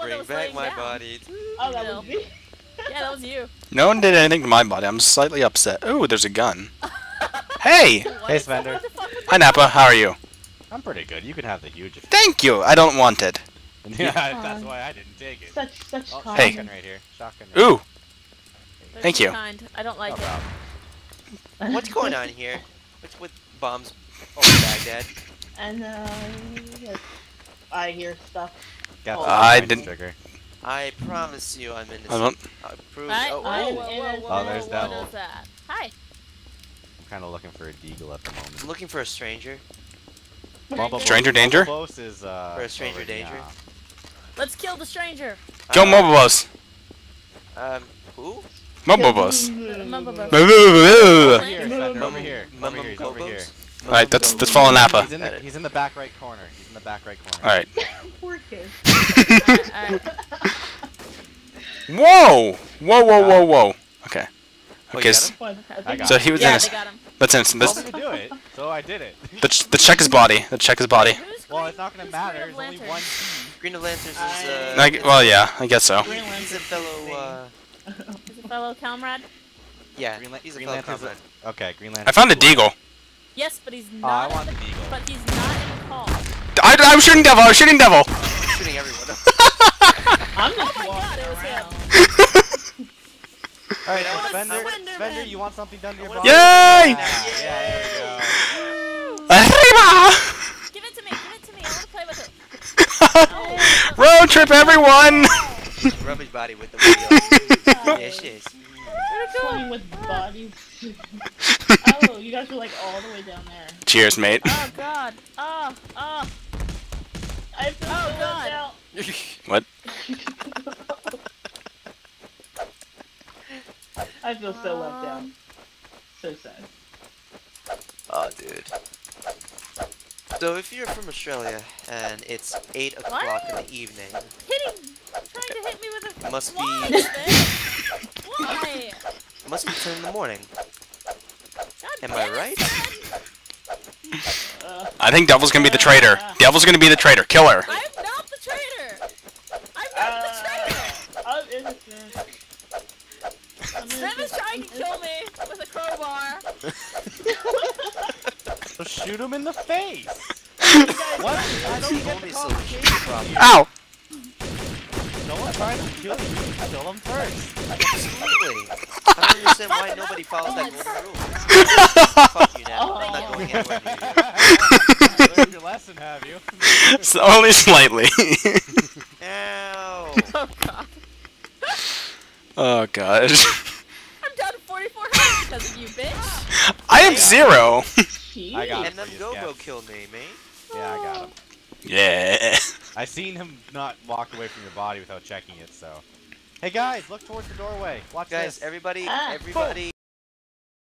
one that bring back my down. body. Oh, that No. was me. Yeah, that was you. No one did anything to my body. I'm slightly upset. Oh, there's a gun. Hey! What Hey, is? Svender. What the fuck was Hi, Nappa. How are you? I'm pretty good. You can have the huge. If Thank you. I don't want it. yeah, that's why I didn't take it. Such, such Oh. Hey. shotgun right here. Shotgun. Right Ooh. They're Thank you. Kind. I don't like No it. What's going on here? What's with bombs over Baghdad? And, uh. I hear stuff. Got Oh. I didn't- Trigger. I promise you I'm innocent. I don't. I prove. Right? Oh, Whoa, I'm whoa, whoa, whoa, Oh, there's what Devil. is that? Hi. I'm kind of looking for a deagle at the moment. I'm looking for a stranger. Bubba Stranger danger? Bubba Boss is uh. For a stranger danger? now. Let's kill the stranger. Go Uh, Mobobos. Um, who? Mobobos. Mamba Over Alright, here, Mum- over here. Over here. He's over here. Gobos? that's that's fallen Nappa. He's in the he's in the back right corner. He's in the back right corner. Alright. Poor kid. Alright, alright. Whoa! Whoa, whoa, whoa, whoa. Okay. Oh, Okay, got s- him? Fun. I I got so he was in Yeah, his. they got him. Let's instant. Let's, told me to do it, so I did it. let's, let's check his body. Let's check his body. Well, it's not gonna who's matter. Green There's only one key. Green Lanterns is I- uh. I g well, yeah, I guess so. Green He's a fellow. Uh, Is a fellow comrade? yeah, Green, Lan- he's a Green fellow Lantern's comrade. Okay, Green Lantern. I found a deagle. Yes, but he's Oh, I not. want the the, deagle. but he's not in the call. I, I was shooting devil. I was shooting devil. Shooting everyone. I'm Oh just my god, it was walking him. around. All right, I so wanna Spender, Spender, you want something done to your body? wanna- Yay! Yeah, yeah, there we go. Arriba! Give it to me. Give it to me. I want to play with it. Oh. Road trip, everyone! Rub his body with the wheel. yes, yes. Playing with ah. bodies. You guys are like all the way down there. Cheers, mate. Oh god. Oh, oh. I feel Oh, so God. left out. What? I feel so left out. Um, So sad. oh, dude. So if you're from Australia and it's eight o'clock in the evening, Hitting. Trying to hit me with a. It must be- Why, Sven? Why? it must be ten in the morning. God Am I right? Uh, I think Devil's gonna be the traitor. Devil's gonna be the traitor. Kill her. I'm not the traitor. I'm not the traitor. I'm innocent. I'm Sven is innocent. trying to kill me with a crowbar. So shoot him in the face. what? I don't get only the solution to the. Ow! Someone trying to kill you. you Kill him first. Absolutely. I don't understand why nobody follows that golden rule. Fuck you now. I'm not going anywhere near you. Learned your lesson, have you? It's only slightly. Ow. Oh god. oh gosh. I'm down to 44 health because of you, bitch. I have zero. Jeez. I got And them for you, Gobo Skeff. killed me, man. Yeah, I got him. Yeah. I seen him not walk away from your body without checking it, so. Hey guys, look towards the doorway. Watch Guys, this. everybody, Ah, everybody.